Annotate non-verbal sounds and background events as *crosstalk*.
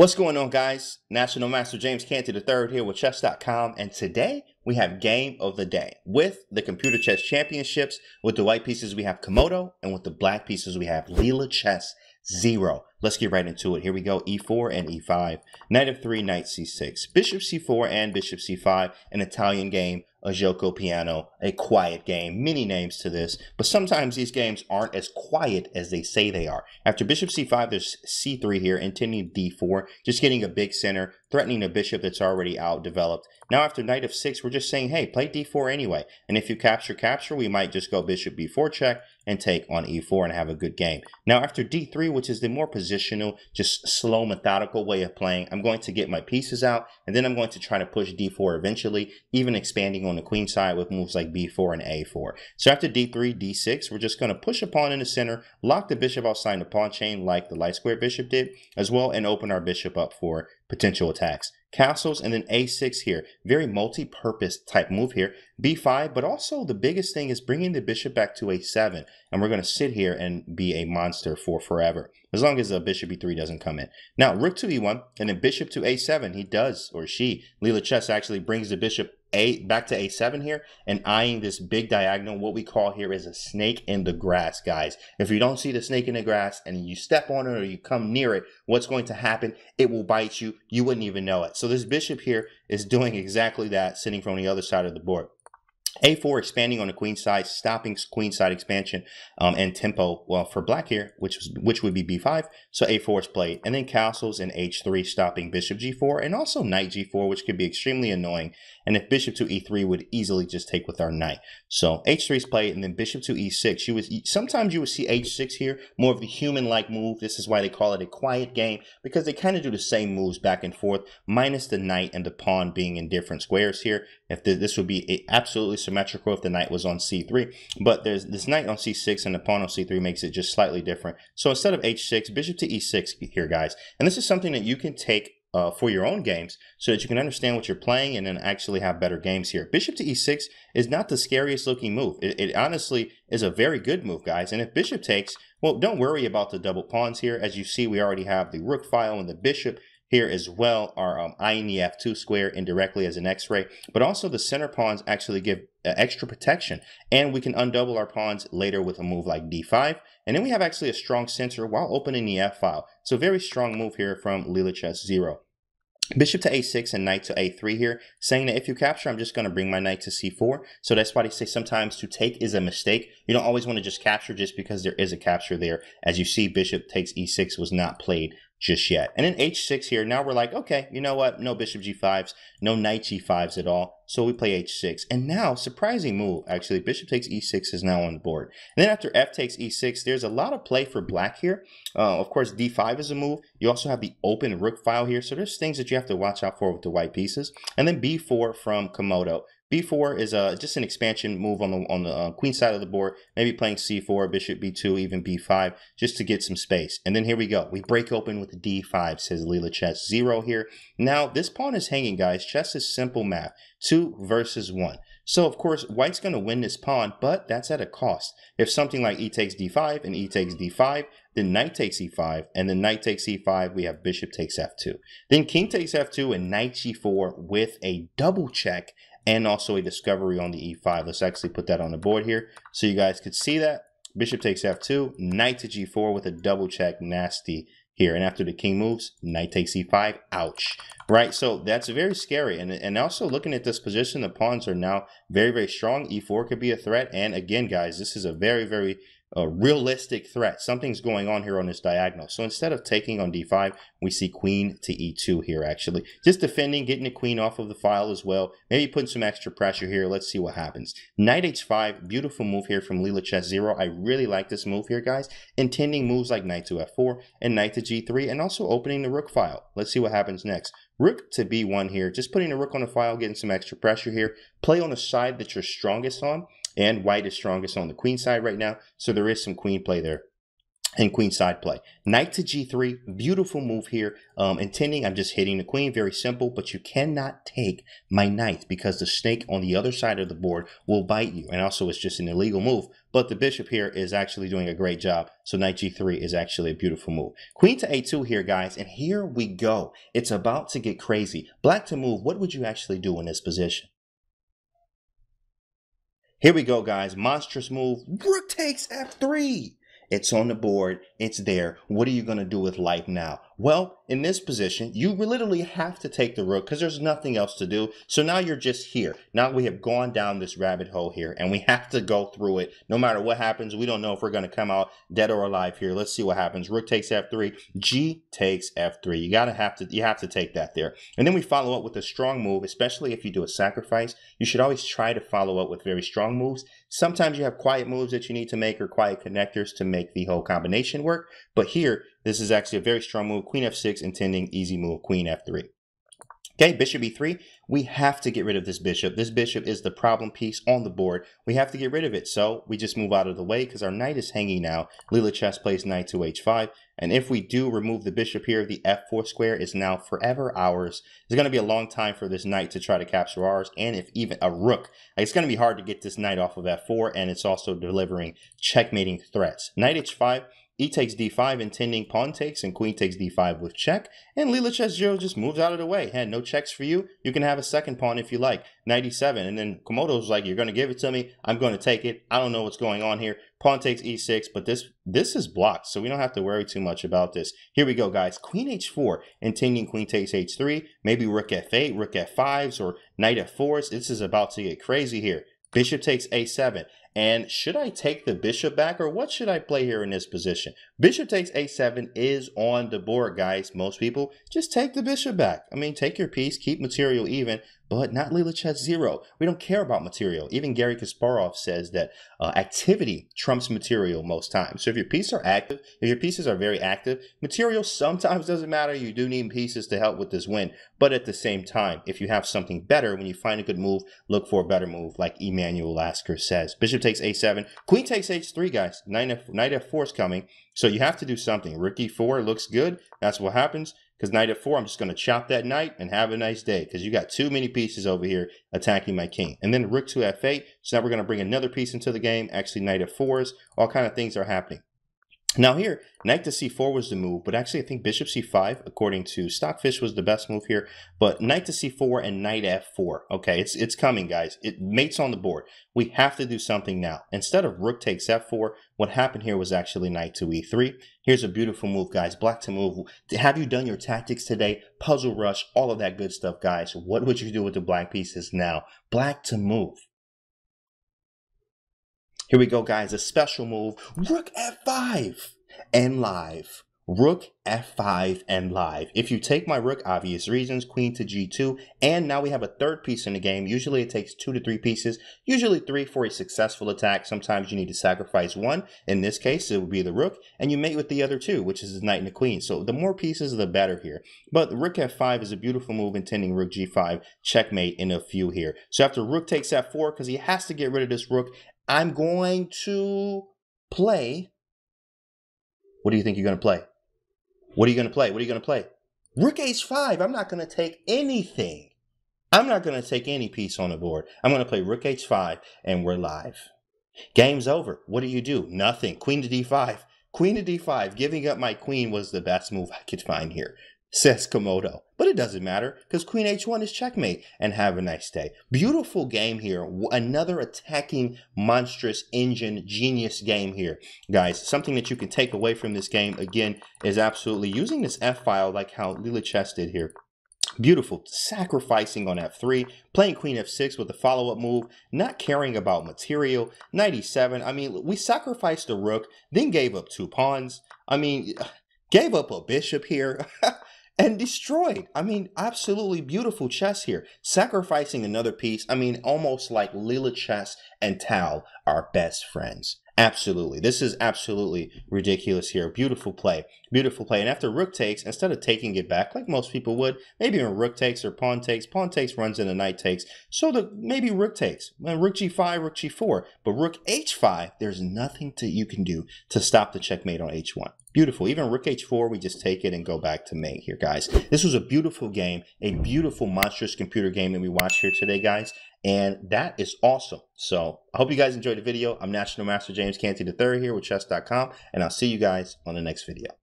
What's going on, guys? National Master James Canty III here with Chess.com, and today we have Game of the Day. With the Computer Chess Championships, with the white pieces we have Komodo, and with the black pieces we have Leela Chess Zero. Let's get right into it. Here we go, e4 and e5. Knight f3, knight c6. Bishop c4 and bishop c5, an Italian game a Giuoco Piano, a quiet game, many names to this, but sometimes these games aren't as quiet as they say they are. After bishop c5, there's c3 here, intending d4, just getting a big center, threatening a bishop that's already out developed. Now after knight f6, we're just saying, hey, play d4 anyway, and if you capture capture, we might just go bishop b4 check and take on e4 and have a good game. Now after d3, which is the more positional, just slow, methodical way of playing, I'm going to get my pieces out, and then I'm going to try to push d4 eventually, even expanding the queen side with moves like b4 and a4. So after d3, d6, we're just going to push a pawn in the center, lock the bishop outside the pawn chain like the light square bishop did, as well, and open our bishop up for potential attacks. Castles and then a6 here. Very multi-purpose type move here. B5, but also the biggest thing is bringing the bishop back to a7. And we're going to sit here and be a monster for forever, as long as the bishop e3 doesn't come in. Now, rook to e1, and then bishop to a7. He does, or she, Leela Chess actually brings the bishop a back to a7 here and eyeing this big diagonal what we call here is a snake in the grass guys if you don't see the snake in the grass and you step on it or you come near it what's going to happen it will bite you you wouldn't even know it so this bishop here is doing exactly that sitting from the other side of the board a4 expanding on the queen side, stopping queen side expansion um, and tempo. Well, for black here, which was, which would be b5, so a4 is played, and then castles and h3, stopping bishop g4, and also knight g4, which could be extremely annoying. And if bishop to e3 would easily just take with our knight. So h3 is played, and then bishop to e6. You would sometimes you would see h6 here, more of the human-like move. This is why they call it a quiet game because they kind of do the same moves back and forth, minus the knight and the pawn being in different squares here. If the, this would be absolutely symmetrical if the knight was on c3, but there's this knight on c6 and the pawn on c3 makes it just slightly different. So instead of h6, bishop to e6 here, guys. And this is something that you can take uh, for your own games so that you can understand what you're playing and then actually have better games here. Bishop to e6 is not the scariest looking move. It, it, honestly is a very good move, guys. And if bishop takes, well, don't worry about the double pawns here. As you see, we already have the rook file and the bishop here as well are um, eyeing the f2 square indirectly as an x-ray, but also the center pawns actually give uh, extra protection. And we can undouble our pawns later with a move like d5. And then we have actually a strong center while opening the f file. So very strong move here from Leela Chess Zero. Bishop to a6 and knight to a3 here, saying that if you capture, I'm just going to bring my knight to c4. So that's why they say sometimes to take is a mistake. You don't always want to just capture just because there is a capture there. As you see, bishop takes e6 was not played just yet. And then h6 here, now we're like, okay, you know what? No bishop g5s, no knight g5s at all. So we play h6. And now, surprising move, actually, bishop takes e6 is now on the board. And then after f takes e6, there's a lot of play for black here. Uh, of course, d5 is a move. You also have the open rook file here. So there's things that you have to watch out for with the white pieces. And then b4 from Komodo. B4 is uh, just an expansion move on the on the uh, queen side of the board. Maybe playing C4, bishop B2, even B5, just to get some space. And then here we go. We break open with D5, says Leela Chess. Zero here. Now, this pawn is hanging, guys. Chess is simple math. Two versus one. So, of course, white's going to win this pawn, but that's at a cost. If something like e takes d5 and e takes d5, then knight takes e5, and then knight takes e5, we have bishop takes f2. Then king takes f2 and knight g4 with a double check and also a discovery on the e5. Let's actually put that on the board here so you guys could see that. Bishop takes f2, knight to g4 with a double check, nasty here. And after the king moves, knight takes e5, ouch. Right, so that's very scary. And, and also looking at this position, the pawns are now very, very strong. e4 could be a threat. And again, guys, this is a very, very a realistic threat. Something's going on here on this diagonal. So instead of taking on d5, we see queen to e2 here, actually. Just defending, getting the queen off of the file as well. Maybe putting some extra pressure here. Let's see what happens. Knight h5, beautiful move here from Leela Chess Zero. I really like this move here, guys. Intending moves like knight to f4 and knight to g3, and also opening the rook file. Let's see what happens next. Rook to b1 here, just putting the rook on the file, getting some extra pressure here. Play on the side that you're strongest on and white is strongest on the queen side right now. So there is some queen play there. and queen side play. Knight to g3, beautiful move here. Um, intending, I'm just hitting the queen, very simple, but you cannot take my knight because the snake on the other side of the board will bite you. And also it's just an illegal move, but the bishop here is actually doing a great job. So knight g3 is actually a beautiful move. Queen to a2 here, guys, and here we go. It's about to get crazy. Black to move, what would you actually do in this position? Here we go, guys. Monstrous move. Rook takes f3. It's on the board. It's there. What are you going to do with life now? Well, in this position, you literally have to take the rook because there's nothing else to do. So now you're just here. Now we have gone down this rabbit hole here and we have to go through it. No matter what happens, we don't know if we're going to come out dead or alive here. Let's see what happens. Rook takes f3. G takes f3. You got to have to you have to take that there. And then we follow up with a strong move, especially if you do a sacrifice. You should always try to follow up with very strong moves. Sometimes you have quiet moves that you need to make or quiet connectors to make the whole combination work. But here, this is actually a very strong move. Queen f6, intending easy move, queen f3. Okay, bishop e3. We have to get rid of this bishop. This bishop is the problem piece on the board. We have to get rid of it. So we just move out of the way because our knight is hanging now. Leela Chess plays knight to h5. And if we do remove the bishop here, the f4 square is now forever ours. It's going to be a long time for this knight to try to capture ours. And if even a rook, it's going to be hard to get this knight off of f4. And it's also delivering checkmating threats. Knight h5 e takes d5, intending pawn takes, and queen takes d5 with check. And Leela Chess Zero just moves out of the way. Had no checks for you. You can have a second pawn if you like. 97. And then Komodo's like, you're going to give it to me. I'm going to take it. I don't know what's going on here. Pawn takes e6, but this this is blocked, so we don't have to worry too much about this. Here we go, guys. Queen h4, intending queen takes h3, maybe rook f8, rook f5s, or knight f4s. This is about to get crazy here. Bishop takes a7. And should I take the bishop back or what should I play here in this position? Bishop takes a7 is on the board, guys. Most people just take the bishop back. I mean, take your piece, keep material even, but not Leela Chess Zero. We don't care about material. Even Garry Kasparov says that uh, activity trumps material most times. So if your pieces are active, if your pieces are very active, material sometimes *laughs* doesn't matter. You do need pieces to help with this win. But at the same time, if you have something better, when you find a good move, look for a better move, like Emanuel Lasker says. Bishop takes a7, queen takes h3, guys. Knight, F, knight f4 is coming. So you have to do something. Rook e4 looks good. That's what happens. Because knight f4, I'm just going to chop that knight and have a nice day. Because you got too many pieces over here attacking my king. And then rook to f8. So now we're going to bring another piece into the game. Actually, knight f4s. All kind of things are happening. Now here, knight to c4 was the move, but actually I think bishop c5, according to Stockfish, was the best move here. But knight to c4 and knight f4. Okay, it's it's coming, guys. It mates on the board. We have to do something now. Instead of rook takes f4, what happened here was actually knight to e3. Here's a beautiful move, guys. Black to move. Have you done your tactics today? Puzzle rush, all of that good stuff, guys. What would you do with the black pieces now? Black to move. Here we go, guys. A special move. Rook f5 and live. Rook f5 and live. If you take my rook, obvious reasons, queen to g2, and now we have a third piece in the game. Usually it takes two to three pieces, usually three for a successful attack. Sometimes you need to sacrifice one. In this case, it would be the rook, and you mate with the other two, which is the knight and the queen. So the more pieces, the better here. But rook f5 is a beautiful move intending rook g5, checkmate in a few here. So after rook takes f4, because he has to get rid of this rook, I'm going to play. What do you think you're going to play? What are you going to play? What are you going to play? Rook h5. I'm not going to take anything. I'm not going to take any piece on the board. I'm going to play rook h5 and we're live. Game's over. What do you do? Nothing. Queen to d5. Queen to d5. Giving up my queen was the best move I could find here says Komodo. But it doesn't matter because Queen H1 is checkmate and have a nice day. Beautiful game here. Another attacking monstrous engine genius game here. Guys, something that you can take away from this game again is absolutely using this F file like how Leela Chess did here. Beautiful. Sacrificing on f3, playing queen f6 with a follow-up move, not caring about material. 97. I mean, we sacrificed the rook, then gave up two pawns. I mean, gave up a bishop here. *laughs* and destroyed. I mean, absolutely beautiful chess here. Sacrificing another piece. I mean, almost like Leela Chess and Tal are best friends. Absolutely. This is absolutely ridiculous here. Beautiful play. Beautiful play. And after rook takes, instead of taking it back like most people would, maybe when rook takes or pawn takes, pawn takes runs into knight takes. So the maybe rook takes. Rook g5, rook g4. But rook h5, there's nothing to you can do to stop the checkmate on h1. Beautiful. Even rook h4, we just take it and go back to mate here, guys. This was a beautiful game, a beautiful monstrous computer game that we watched here today, guys. And that is awesome. So I hope you guys enjoyed the video. I'm National Master James Canty III here with chess.com, and I'll see you guys on the next video.